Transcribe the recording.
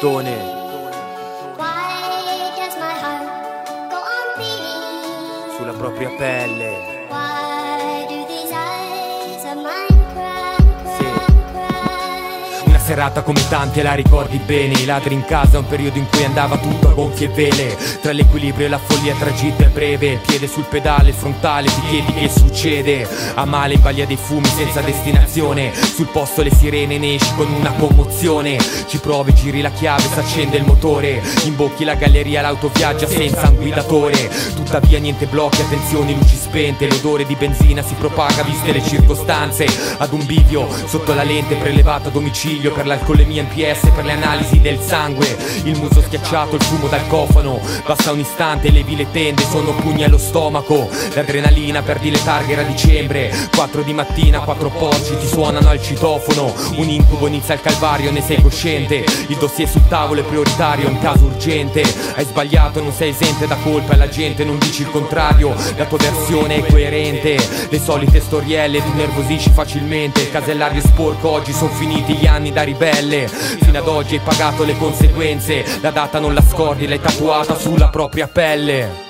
Beating? sulla propria pelle. Serata come tante la ricordi bene. I ladri in casa, un periodo in cui andava tutto a gonfie vele. Tra l'equilibrio e la follia tragitto è breve. Piede sul pedale, il frontale, ti chiedi che succede. A male in balia dei fumi senza destinazione. Sul posto le sirene ne esci con una commozione. Ci provi, giri la chiave, s'accende il motore. Imbocchi la galleria, l'auto viaggia senza un guidatore. Tuttavia niente blocchi, attenzioni, luci spente. L'odore di benzina si propaga viste le circostanze. Ad un bivio, sotto la lente prelevata a domicilio Per l'alcolemia in PS, per le analisi del sangue. Il muso schiacciato, il fumo dal cofano. Basta un istante, levi le tende, sono pugni allo stomaco. L'adrenalina perdi le targhe era dicembre 4 di mattina, quattro porci ti suonano al citofono. Un incubo inizia il calvario, ne sei cosciente. Il dossier sul tavolo è prioritario, in caso urgente. Hai sbagliato, non sei esente da colpa e la gente non dici il contrario. La tua versione è coerente. Le solite storielle, ti nervosisci facilmente. Il casellario è sporco, oggi sono finiti gli anni da ribelle. Fino ad oggi hai pagato le conseguenze. La data non la scordi, l'hai tatuata sulla propria pelle